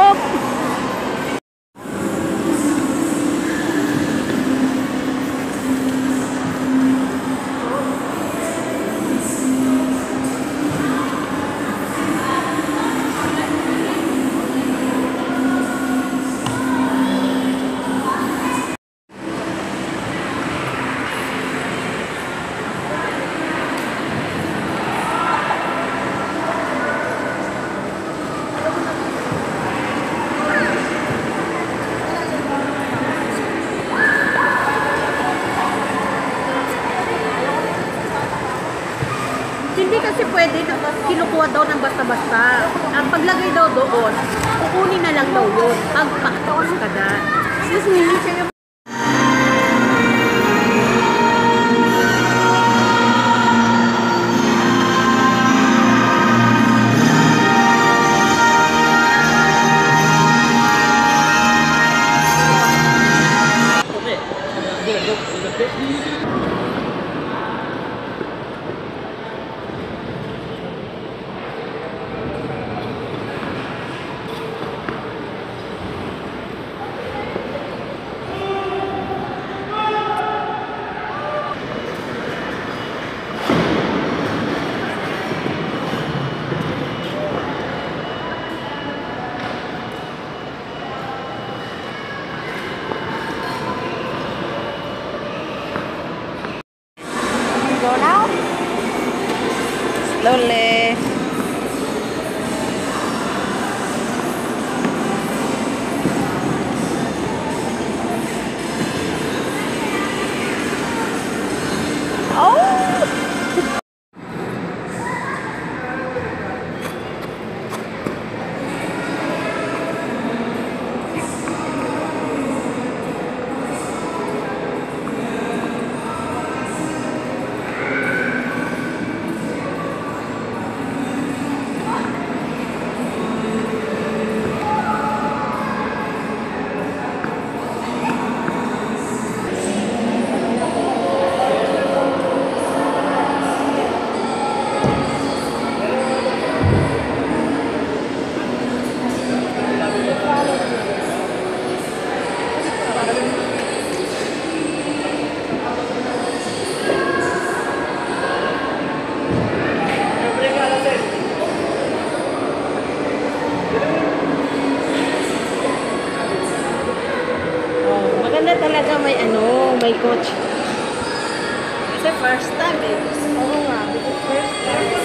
Oh, kinukuha daw ng basta-basta. Ang paglagay daw doon, kukunin na lang daw yun. Pag pakataos ka na. Excuse me, yung Go Dole. say good. é the first time, first time.